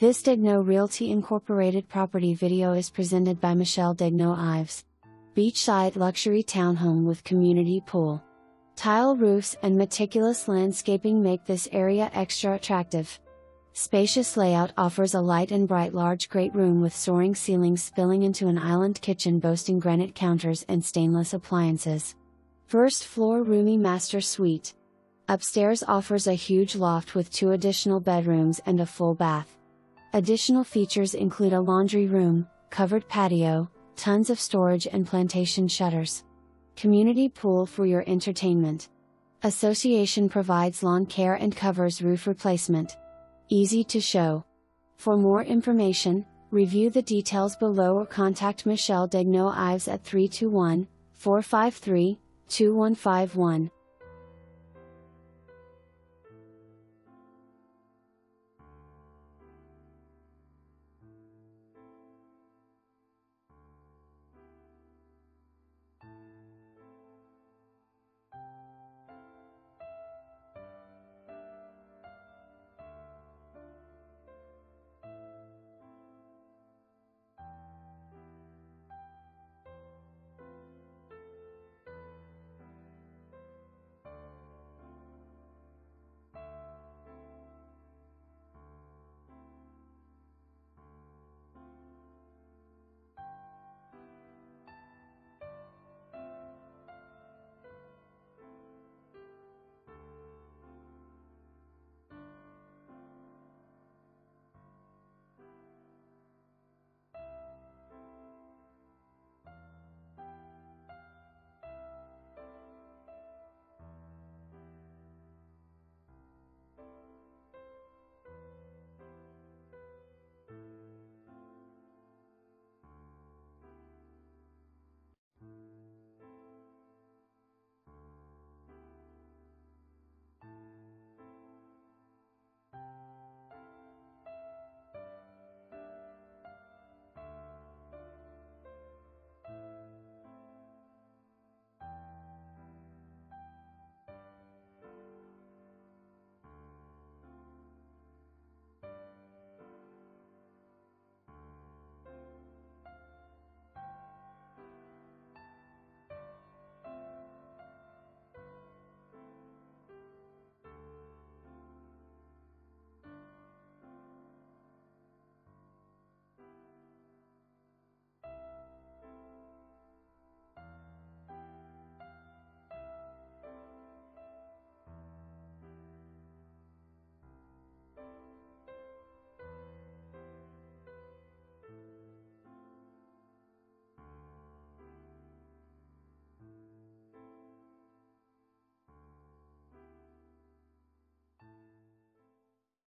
This Daignault Realty Incorporated property video is presented by Michelle Daignault-Ives. Beachside luxury townhome with community pool. Tile roofs and meticulous landscaping make this area extra attractive. Spacious layout offers a light and bright large great room with soaring ceilings spilling into an island kitchen boasting granite counters and stainless appliances. First floor roomy master suite. Upstairs offers a huge loft with two additional bedrooms and a full bath. Additional features include a laundry room, covered patio, tons of storage and plantation shutters. Community pool for your entertainment. Association provides lawn care and covers roof replacement. Easy to show. For more information, review the details below or contact Michelle Daignault-Ives at 321 453 2151.